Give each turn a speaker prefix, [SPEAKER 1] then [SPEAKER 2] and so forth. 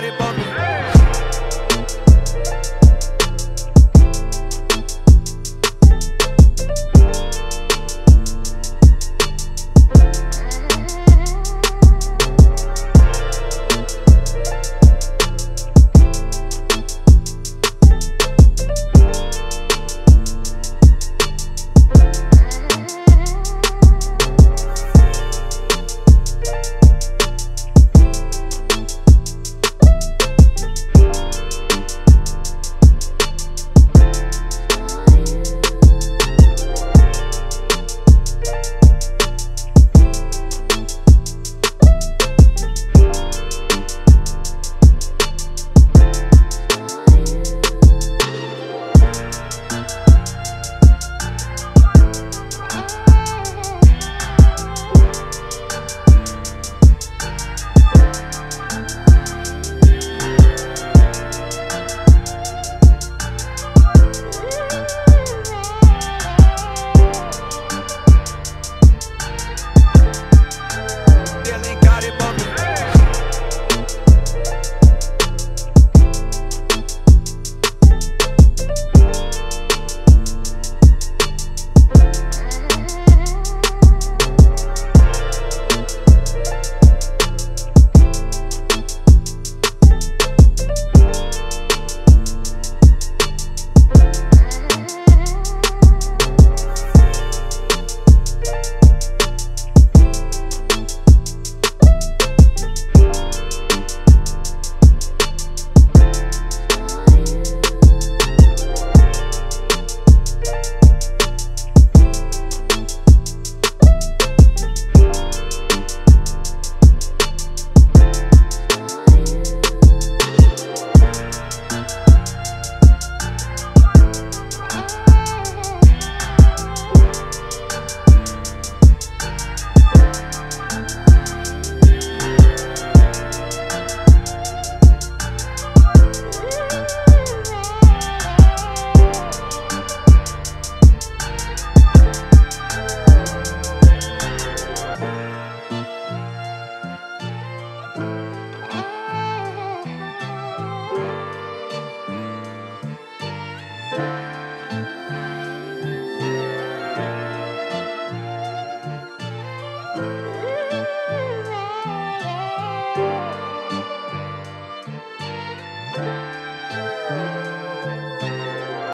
[SPEAKER 1] body, body.